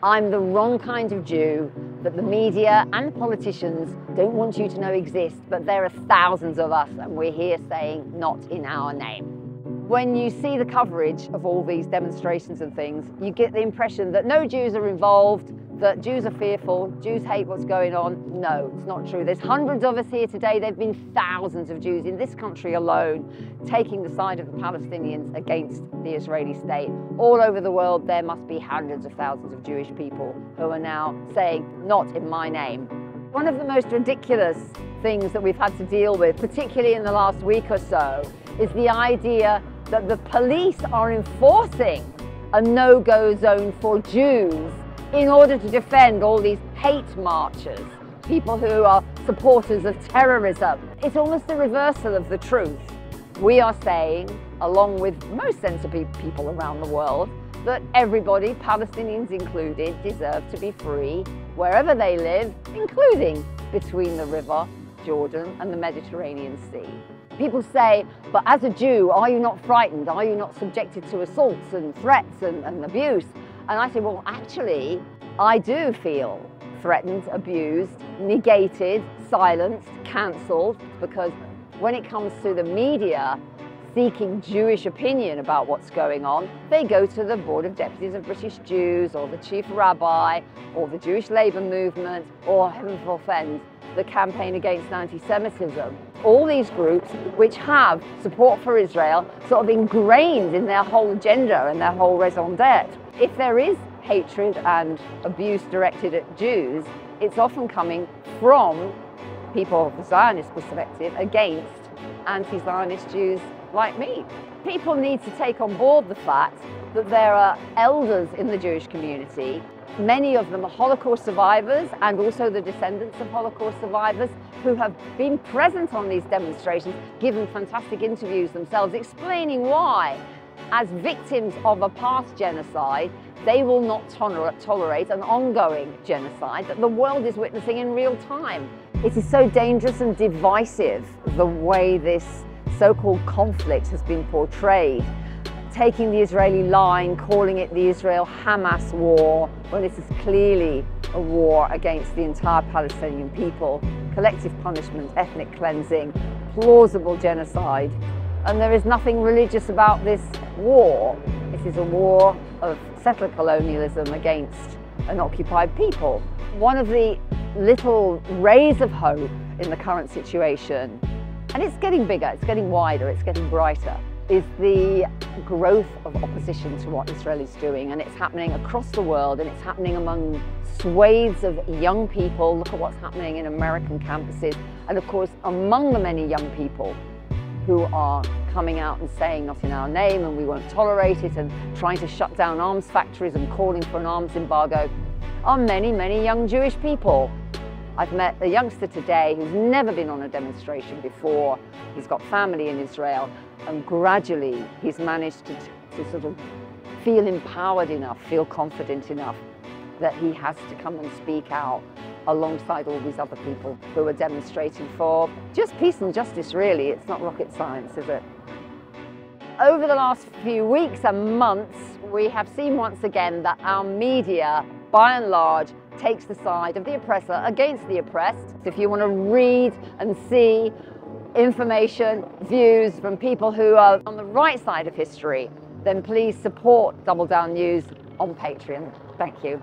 I'm the wrong kind of Jew that the media and politicians don't want you to know exist, but there are thousands of us and we're here saying not in our name. When you see the coverage of all these demonstrations and things, you get the impression that no Jews are involved, that Jews are fearful, Jews hate what's going on. No, it's not true. There's hundreds of us here today. There have been thousands of Jews in this country alone taking the side of the Palestinians against the Israeli state. All over the world, there must be hundreds of thousands of Jewish people who are now saying, not in my name. One of the most ridiculous things that we've had to deal with, particularly in the last week or so, is the idea that the police are enforcing a no-go zone for Jews in order to defend all these hate marchers, people who are supporters of terrorism. It's almost the reversal of the truth. We are saying, along with most sensible people around the world, that everybody, Palestinians included, deserve to be free wherever they live, including between the river, Jordan and the Mediterranean Sea. People say, but as a Jew, are you not frightened? Are you not subjected to assaults and threats and, and abuse? And I say, well, actually, I do feel threatened, abused, negated, silenced, cancelled, because when it comes to the media seeking Jewish opinion about what's going on, they go to the Board of Deputies of British Jews or the Chief Rabbi or the Jewish Labour Movement or, heaven forfend, the Campaign Against Anti-Semitism. All these groups which have support for Israel sort of ingrained in their whole agenda and their whole raison d'etre. If there is hatred and abuse directed at Jews, it's often coming from people of the Zionist perspective against anti-Zionist Jews like me. People need to take on board the fact that there are elders in the Jewish community. Many of them are Holocaust survivors and also the descendants of Holocaust survivors who have been present on these demonstrations, given fantastic interviews themselves, explaining why as victims of a past genocide, they will not toler tolerate an ongoing genocide that the world is witnessing in real time. It is so dangerous and divisive the way this so-called conflict has been portrayed, taking the Israeli line, calling it the Israel-Hamas war, when this is clearly a war against the entire Palestinian people, collective punishment, ethnic cleansing, plausible genocide, and there is nothing religious about this war. It is a war of settler colonialism against an occupied people. One of the little rays of hope in the current situation, and it's getting bigger, it's getting wider, it's getting brighter, is the growth of opposition to what Israel is doing. And it's happening across the world and it's happening among swathes of young people. Look at what's happening in American campuses. And of course, among the many young people who are coming out and saying not in our name and we won't tolerate it and trying to shut down arms factories and calling for an arms embargo are many, many young Jewish people. I've met a youngster today who's never been on a demonstration before. He's got family in Israel and gradually he's managed to, to sort of feel empowered enough, feel confident enough that he has to come and speak out alongside all these other people who are demonstrating for just peace and justice, really. It's not rocket science, is it? Over the last few weeks and months, we have seen once again that our media, by and large, takes the side of the oppressor against the oppressed. If you want to read and see information, views from people who are on the right side of history, then please support Double Down News on Patreon. Thank you.